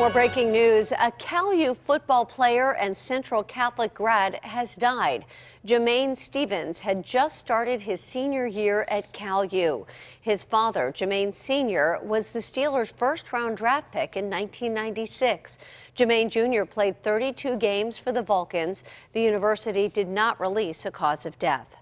More breaking news. A CalU football player and Central Catholic grad has died. Jamain Stephens had just started his senior year at CalU. His father, Jamain Sr., was the Steelers' first round draft pick in 1996. Jamain Jr. played 32 games for the Vulcans. The university did not release a cause of death.